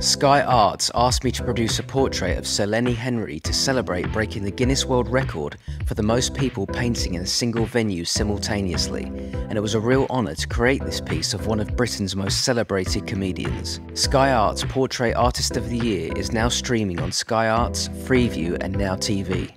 Sky Arts asked me to produce a portrait of Sir Lenny Henry to celebrate breaking the Guinness World Record for the most people painting in a single venue simultaneously, and it was a real honour to create this piece of one of Britain's most celebrated comedians. Sky Arts Portrait Artist of the Year is now streaming on Sky Arts, Freeview, and Now TV.